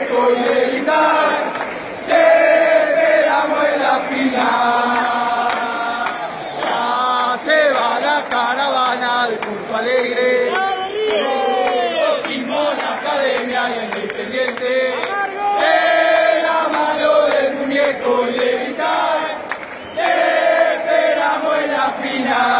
muñeco y de gritar, esperamos en la final. Ya se va la caravana de Punto Alegre, Timón, Academia y el Independiente, de la mano del muñeco y de gritar, esperamos en la final.